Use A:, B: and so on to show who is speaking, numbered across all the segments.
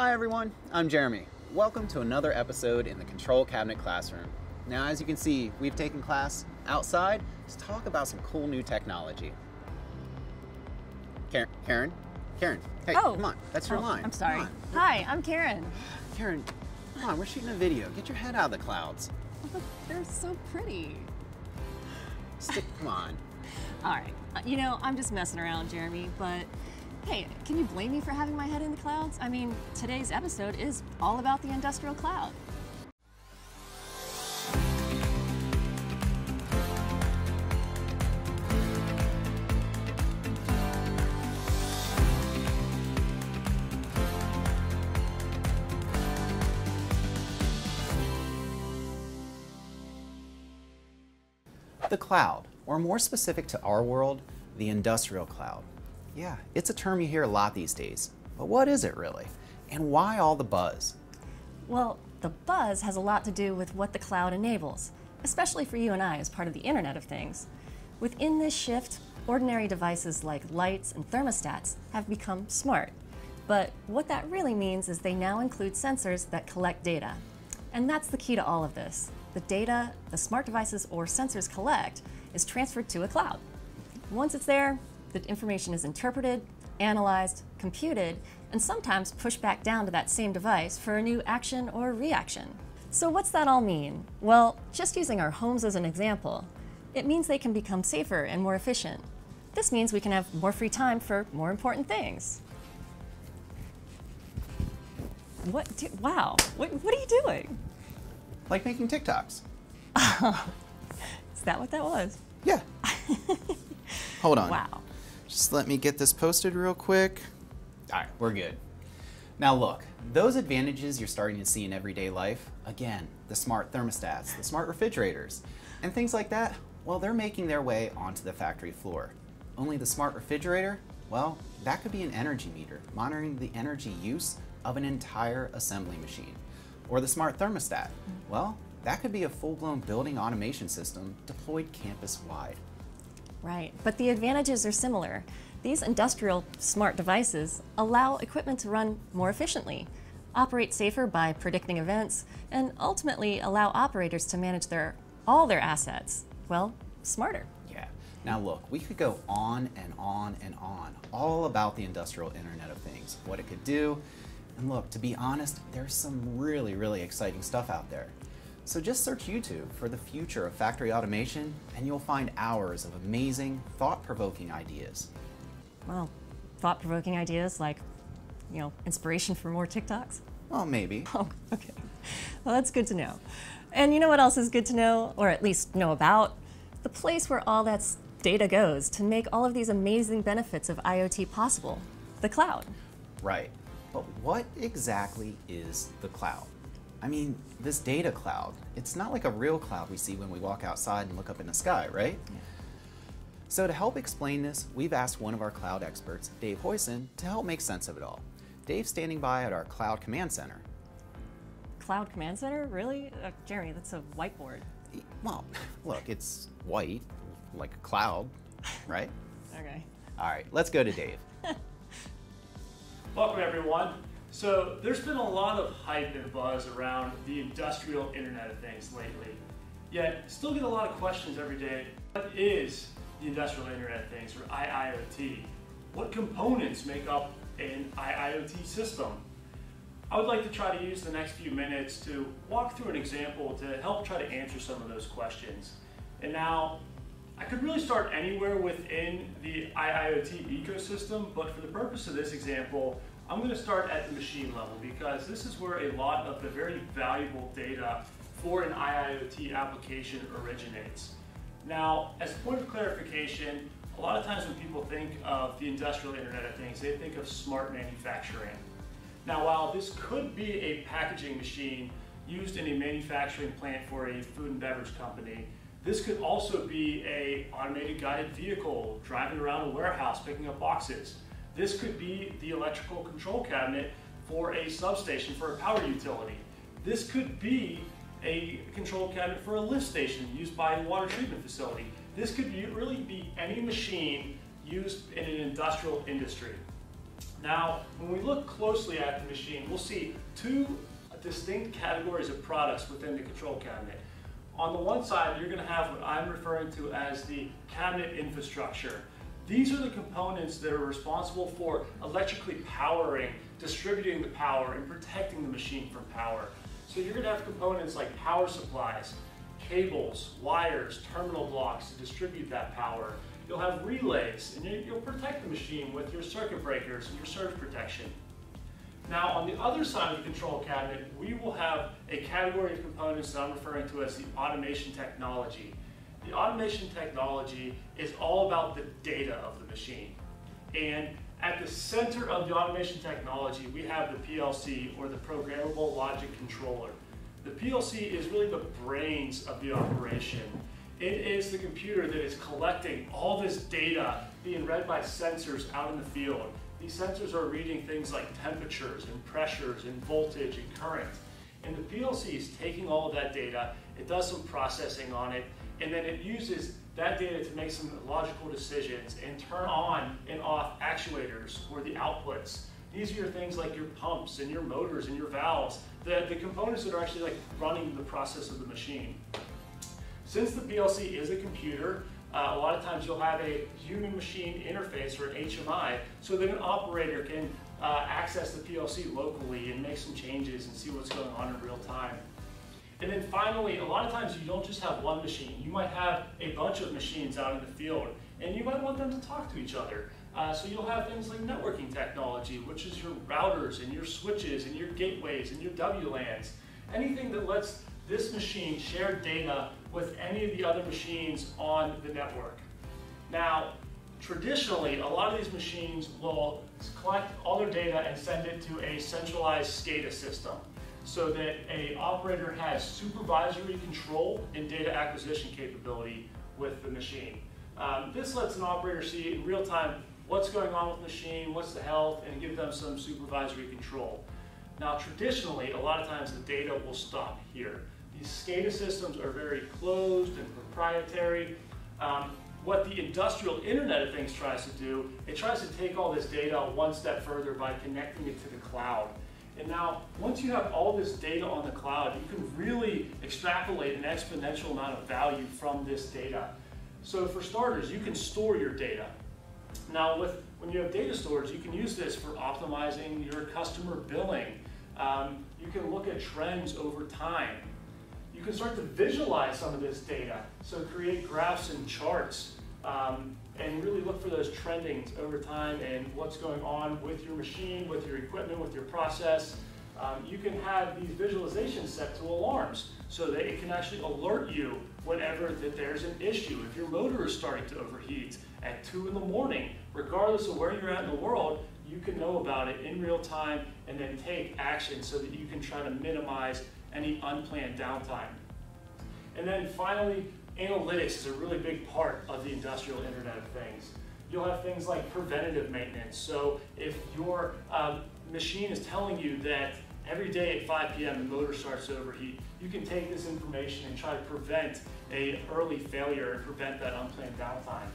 A: Hi everyone, I'm Jeremy. Welcome to another episode in the Control Cabinet Classroom. Now as you can see, we've taken class outside to talk about some cool new technology. Karen, Karen, Karen, hey,
B: Oh.
A: come on, that's your
B: Oh,
A: line.
B: I'm sorry. Hi, I'm Karen.
A: Karen, come on, we're shooting a video. Get your head out of the clouds.
B: They're so pretty.
A: Stick, come on.
B: All right. Uh, You know, I'm just messing around, Jeremy, but hey, can you blame me for having my head in the clouds? I mean, today's episode is all about the industrial cloud.
A: The cloud, or more specific to our world, the industrial cloud. Yeah, it's a term you hear a lot these days. But what is it really? And why all the buzz?
B: Well, the buzz has a lot to do with what the cloud enables, especially for you and I as part of the Internet of Things. Within this shift, ordinary devices like lights and thermostats have become smart. But what that really means is they now include sensors that collect data. And that's the key to all of this. The data the smart devices or sensors collect is transferred to a cloud. Once it's there, the information is interpreted, analyzed, computed, and sometimes pushed back down to that same device for a new action or reaction. So, what's that all mean? Well, just using our homes as an example, it means they can become safer and more efficient. This means we can have more free time for more important things. What? Do, wow. What, what are you doing?
A: Like making TikToks.
B: Is that what that was?
A: Yeah. Hold on.
B: Wow.
A: Just let me get this posted real quick. All right, we're good. Now look, those advantages you're starting to see in everyday life, again, the smart thermostats, the smart refrigerators, and things like that, well, they're making their way onto the factory floor. Only the smart refrigerator, well, that could be an energy meter, monitoring the energy use of an entire assembly machine. Or the smart thermostat, well, that could be a full-blown building automation system deployed campus-wide.
B: Right, but the advantages are similar. These industrial smart devices allow equipment to run more efficiently, operate safer by predicting events, and ultimately allow operators to manage their all their assets, well, smarter.
A: Yeah. Now look, we could go on and on and on all about the industrial Internet of Things, what it could do. And look, to be honest, there's some really, really exciting stuff out there. So just search YouTube for the future of factory automation and you'll find hours of amazing, thought-provoking ideas.
B: Well, thought-provoking ideas like, you know, inspiration for more TikToks.
A: Well, maybe.
B: Oh, okay. Well, that's good to know. And you know what else is good to know, or at least know about? The place where all that data goes to make all of these amazing benefits of IoT possible the cloud.
A: Right. But what exactly is the cloud? I mean, this data cloud, it's not like a real cloud we see when we walk outside and look up in the sky, right? So to help explain this, we've asked one of our cloud experts, Dave Hoyson, to help make sense of it all. Dave's standing by at our Cloud Command Center.
B: Cloud Command Center? Really? Uh, Jeremy, that's a whiteboard.
A: Well, look, it's white, like a cloud, right?
B: Okay.
A: All right, let's go to Dave.
C: Welcome everyone. So there's been a lot of hype and buzz around the industrial Internet of Things lately. Yet still get a lot of questions every day. What is the industrial Internet of Things or IIoT? What components make up an IIoT system? I would like to try to use the next few minutes to walk through an example to help try to answer some of those questions. And now, I could really start anywhere within the IIoT ecosystem, but for the purpose of this example, I'm going to start at the machine level because this is where a lot of the very valuable data for an IIoT application originates. Now, as a point of clarification, a lot of times when people think of the industrial Internet of Things, they think of smart manufacturing. Now, while this could be a packaging machine used in a manufacturing plant for a food and beverage company, this could also be a automated guided vehicle driving around a warehouse picking up boxes. This could be the electrical control cabinet for a substation for a power utility. This could be a control cabinet for a lift station used by a water treatment facility. This could be, really be any machine used in an industrial industry. Now, when we look closely at the machine, we'll see two distinct categories of products within the control cabinet. On the one side, you're going to have what I'm referring to as the cabinet infrastructure. These are the components that are responsible for electrically powering, distributing the power, and protecting the machine from power. So you're going to have components like power supplies, cables, wires, terminal blocks to distribute that power. You'll have relays, and you'll protect the machine with your circuit breakers and your surge protection. Now, on the other side of the control cabinet, we will have a category of components that I'm referring to as the automation technology. The automation technology is all about the data of the machine. And at the center of the automation technology, we have the PLC, or the Programmable Logic Controller. The PLC is really the brains of the operation. It is the computer that is collecting all this data being read by sensors out in the field. These sensors are reading things like temperatures and pressures and voltage and current. And the PLC is taking all of that data, it does some processing on it, and then it uses that data to make some logical decisions and turn on and off actuators or the outputs. These are your things like your pumps and your motors and your valves, the, the components that are actually like running the process of the machine. Since the PLC is a computer, uh, a lot of times you'll have a human machine interface or an HMI so that an operator can uh, access the PLC locally and make some changes and see what's going on in real time. And then finally, a lot of times you don't just have one machine. You might have a bunch of machines out in the field and you might want them to talk to each other. Uh, so you'll have things like networking technology, which is your routers and your switches and your gateways and your WLANs. Anything that lets this machine share data with any of the other machines on the network. Now, traditionally, a lot of these machines will collect all their data and send it to a centralized SCADA system so that a operator has supervisory control and data acquisition capability with the machine. Um, this lets an operator see in real time what's going on with the machine, what's the health, and give them some supervisory control. Now, traditionally, a lot of times the data will stop here. These SCADA systems are very closed and proprietary. Um, what the industrial Internet of Things tries to do, it tries to take all this data one step further by connecting it to the cloud. And now, once you have all this data on the cloud, you can really extrapolate an exponential amount of value from this data. So for starters, you can store your data. Now, with when you have data storage, you can use this for optimizing your customer billing. Um, you can look at trends over time you can start to visualize some of this data. So create graphs and charts um, and really look for those trendings over time and what's going on with your machine, with your equipment, with your process. Um, you can have these visualizations set to alarms so that it can actually alert you whenever that there's an issue. If your motor is starting to overheat at 2 in the morning, regardless of where you're at in the world, you can know about it in real time and then take action so that you can try to minimize any unplanned downtime. And then finally, analytics is a really big part of the industrial Internet of Things. You'll have things like preventative maintenance. So if your um, machine is telling you that every day at 5 p.m. the motor starts to overheat, you can take this information and try to prevent a early failure and prevent that unplanned downtime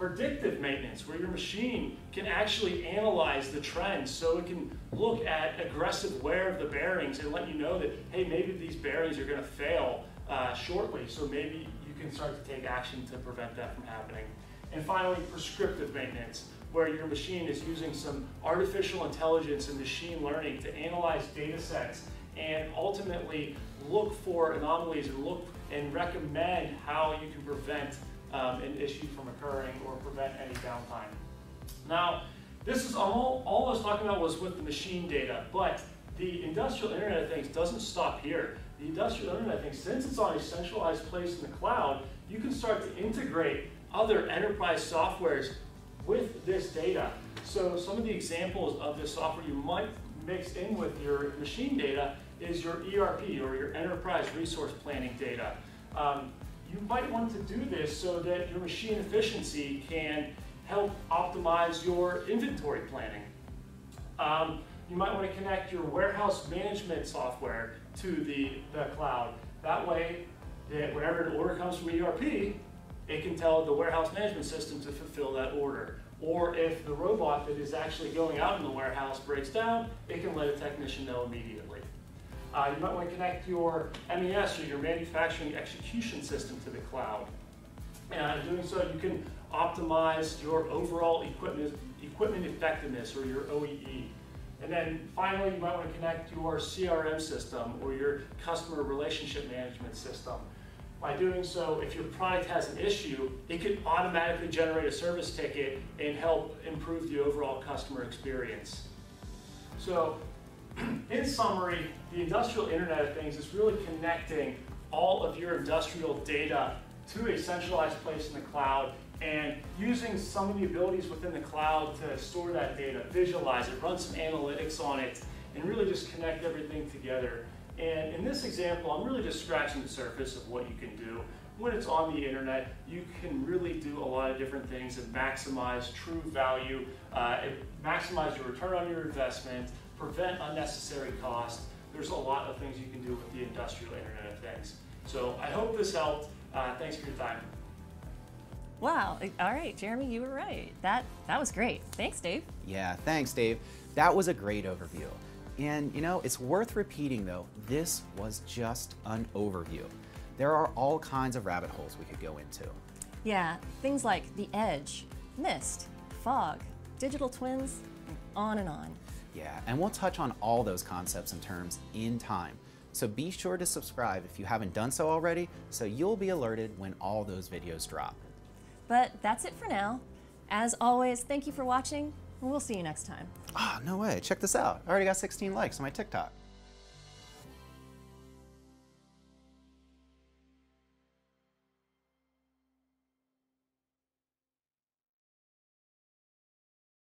C: predictive maintenance, where your machine can actually analyze the trends so it can look at aggressive wear of the bearings and let you know that, hey, maybe these bearings are going to fail uh, shortly, so maybe can start to take action to prevent that from happening. And finally, prescriptive maintenance, where your machine is using some artificial intelligence and machine learning to analyze data sets and ultimately look for anomalies and look and recommend how you can prevent um, an issue from occurring or prevent any downtime. Now, this is all, all I was talking about was with the machine data, but the industrial Internet of Things doesn't stop here. The industrial Internet of Things, since it's on a centralized place in the cloud, you can start to integrate other enterprise softwares with this data. So some of the examples of this software you might mix in with your machine data is your ERP or your enterprise resource planning data. Um, you might want to do this so that your machine efficiency can help optimize your inventory planning. Um, you might want to connect your warehouse management software to the, the cloud. That way, that whenever an order comes from ERP, it can tell the warehouse management system to fulfill that order. or if the robot that is actually going out in the warehouse breaks down, it can let a technician know immediately. Uh, you might want to connect your MES or your manufacturing execution system to the cloud. And in doing so, you can optimize your overall equipment, equipment effectiveness or your OEE. And then finally, you might want to connect your CRM system or your customer relationship management system. By doing so, if your product has an issue, it could automatically generate a service ticket and help improve the overall customer experience. So, in summary, the industrial Internet of Things is really connecting all of your industrial data to a centralized place in the cloud and using some of the abilities within the cloud to store that data, visualize it, run some analytics on it, and really just connect everything together. And in this example, I'm really just scratching the surface of what you can do. When it's on the internet, you can really do a lot of different things and maximize true value, uh, maximize your return on your investment, prevent unnecessary cost. There's a lot of things you can do with the industrial Internet of Things. So I hope this helped. Uh, thanks for your time.
B: Wow. Eh, all right, Jeremy, you were right. That that was great. Thanks, Dave.
A: Yeah, thanks, Dave. That was a great overview. And you know, it's worth repeating though, this was just an overview. There are all kinds of rabbit holes we could go into.
B: Yeah, things like the edge, mist, fog, digital twins, and on and on.
A: Yeah, and we'll touch on all those concepts and terms in time. So be sure to subscribe if you haven't done so already, so you'll be alerted when all those videos drop.
B: But that's it for now. As always, thank you for watching, and we'll see you next time.
A: Ah, no way. Check this out. I already got 16 likes on my TikTok.